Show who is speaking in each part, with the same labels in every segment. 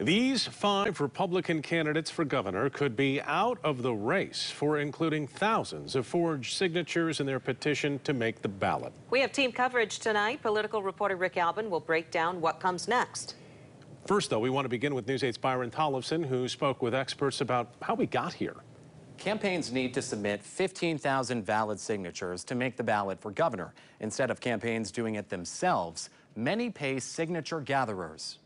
Speaker 1: These five Republican candidates for governor could be out of the race for including thousands of forged signatures in their petition to make the ballot.
Speaker 2: We have team coverage tonight. Political reporter Rick Albin will break down what comes next.
Speaker 1: First, though, we want to begin with News 8's Byron Tollefson, who spoke with experts about how we got here.
Speaker 3: Campaigns need to submit 15,000 valid signatures to make the ballot for governor. Instead of campaigns doing it themselves, many pay signature gatherers.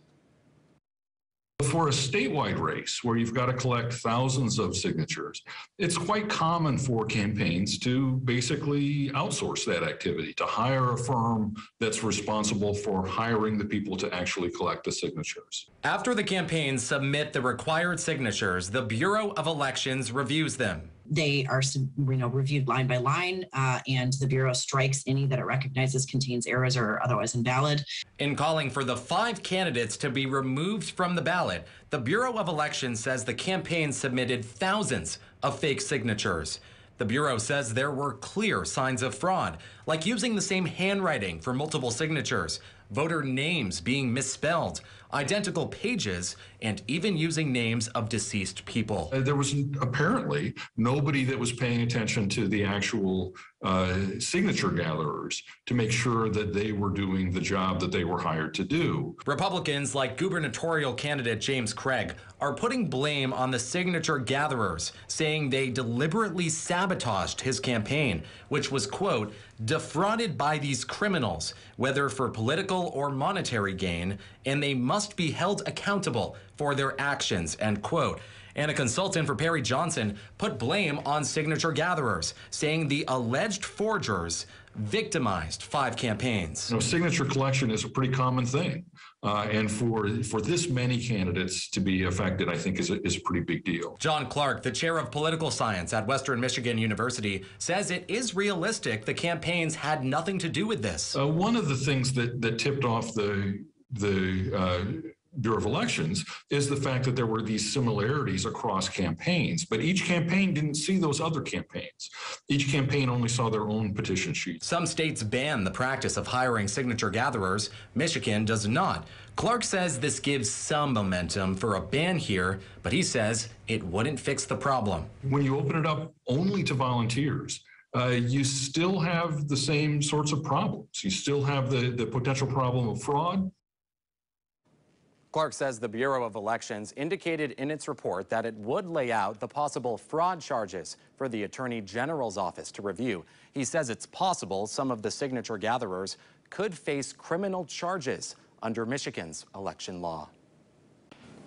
Speaker 4: For a statewide race where you've got to collect thousands of signatures, it's quite common for campaigns to basically outsource that activity, to hire a firm that's responsible for hiring the people to actually collect the signatures.
Speaker 3: After the campaigns submit the required signatures, the Bureau of Elections reviews them.
Speaker 5: They are, you know, reviewed line by line, uh, and the Bureau strikes any that it recognizes contains errors or otherwise invalid.
Speaker 3: In calling for the five candidates to be removed from the ballot, the Bureau of Elections says the campaign submitted thousands of fake signatures. The Bureau says there were clear signs of fraud, like using the same handwriting for multiple signatures, voter names being misspelled, identical pages, and even using names of deceased people.
Speaker 4: Uh, there was apparently nobody that was paying attention to the actual uh, signature gatherers to make sure that they were doing the job that they were hired to do.
Speaker 3: Republicans, like gubernatorial candidate James Craig, are putting blame on the signature gatherers, saying they deliberately sabotaged his campaign, which was, quote, defrauded by these criminals, whether for political or monetary gain, and they must be held accountable for their actions, end quote. And a consultant for Perry Johnson put blame on signature gatherers, saying the alleged forgers victimized five campaigns.
Speaker 4: You know, signature collection is a pretty common thing. Uh, and for for this many candidates to be affected, I think is a, is a pretty big deal.
Speaker 3: John Clark, the chair of political science at Western Michigan University, says it is realistic the campaigns had nothing to do with this.
Speaker 4: Uh, one of the things that that tipped off the the uh, Bureau of Elections is the fact that there were these similarities across campaigns, but each campaign didn't see those other campaigns. Each campaign only saw their own petition sheets.
Speaker 3: Some states ban the practice of hiring signature gatherers. Michigan does not. Clark says this gives some momentum for a ban here, but he says it wouldn't fix the problem.
Speaker 4: When you open it up only to volunteers, uh, you still have the same sorts of problems. You still have the, the potential problem of fraud.
Speaker 3: Clark says the Bureau of Elections indicated in its report that it would lay out the possible fraud charges for the Attorney General's office to review. He says it's possible some of the signature gatherers could face criminal charges under Michigan's election law.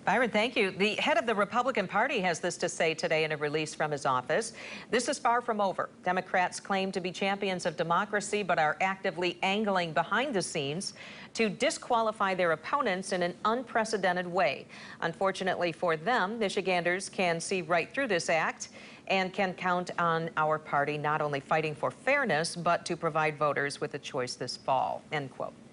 Speaker 2: Byron, thank you. The head of the Republican Party has this to say today in a release from his office. This is far from over. Democrats claim to be champions of democracy, but are actively angling behind the scenes to disqualify their opponents in an unprecedented way. Unfortunately for them, Michiganders can see right through this act and can count on our party not only fighting for fairness, but to provide voters with a choice this fall, end quote.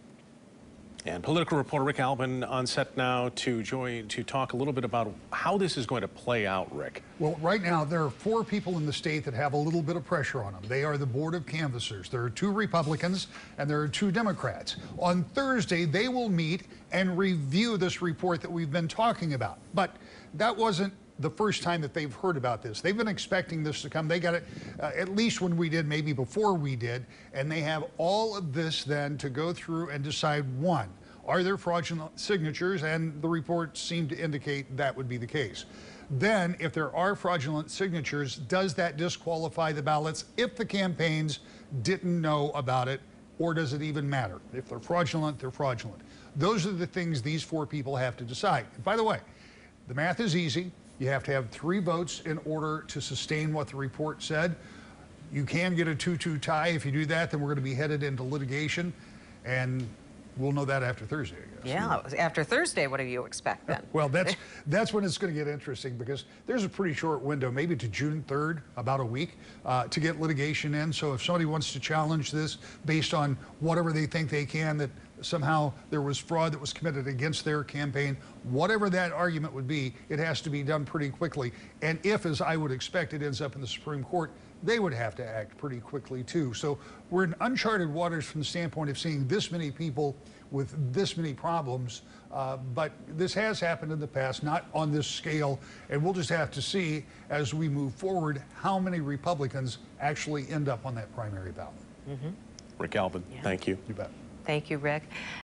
Speaker 1: And political reporter Rick Albin on set now to join to talk a little bit about how this is going to play out, Rick.
Speaker 6: Well, right now there are four people in the state that have a little bit of pressure on them. They are the Board of Canvassers. There are two Republicans and there are two Democrats. On Thursday, they will meet and review this report that we've been talking about. But that wasn't the first time that they've heard about this. They've been expecting this to come. They got it uh, at least when we did, maybe before we did, and they have all of this then to go through and decide one, are there fraudulent signatures? And the report seemed to indicate that would be the case. Then, if there are fraudulent signatures, does that disqualify the ballots if the campaigns didn't know about it, or does it even matter? If they're fraudulent, they're fraudulent. Those are the things these four people have to decide. And by the way, the math is easy. You have to have three votes in order to sustain what the report said. You can get a 2-2 tie. If you do that, then we're going to be headed into litigation. And we'll know that after Thursday, I
Speaker 2: guess. Yeah, after Thursday, what do you expect then?
Speaker 6: well, that's that's when it's going to get interesting because there's a pretty short window, maybe to June 3rd, about a week, uh, to get litigation in. So if somebody wants to challenge this based on whatever they think they can, that somehow there was fraud that was committed against their campaign, whatever that argument would be, it has to be done pretty quickly. And if, as I would expect, it ends up in the Supreme Court, they would have to act pretty quickly too. So we're in uncharted waters from the standpoint of seeing this many people with this many problems. Uh, but this has happened in the past, not on this scale. And we'll just have to see as we move forward how many Republicans actually end up on that primary ballot.
Speaker 1: Rick Albin, thank you.
Speaker 6: You bet.
Speaker 2: Thank you, Rick.